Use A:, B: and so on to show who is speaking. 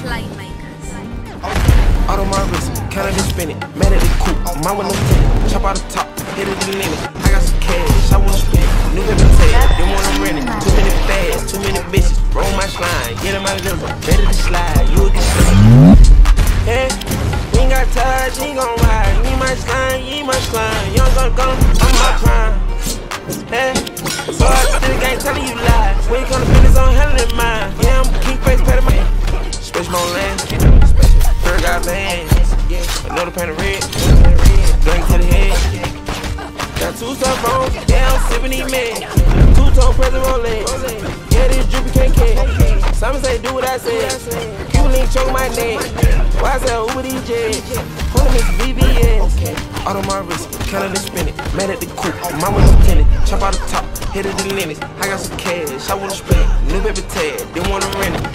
A: Playmakers.
B: Auto my wrist, Canada spin it, mad at the coupe, mine with no tenant, chop out the top, hit it the limit. I got some cash, I wanna spend it, new baby tail, didn't wanna rent it. Too many fads, too many bitches, roll my slime, get in my liver, ready to slide, you will get slipped. Hey, we ain't got touch, he gon' ride, you my slime, you my slime, young gun gun, I'm my prime. Hey, so I still telling you lies, when you come to business on hell in mine, yeah, On land, Bird got bands, another pan of red, drink to the head. Got two these. Two tone present Rolex, yeah, this drippy can't catch. Some say do what I say, you link choke my neck. Why I say Uber these jets? Hold on, Miss VVS. Auto my wrist, Canada spin it, mad at the coupe, mama lieutenant, chop out the top, hit it the limits. I got some cash, I wanna spend it, new baby tag, didn't wanna rent it,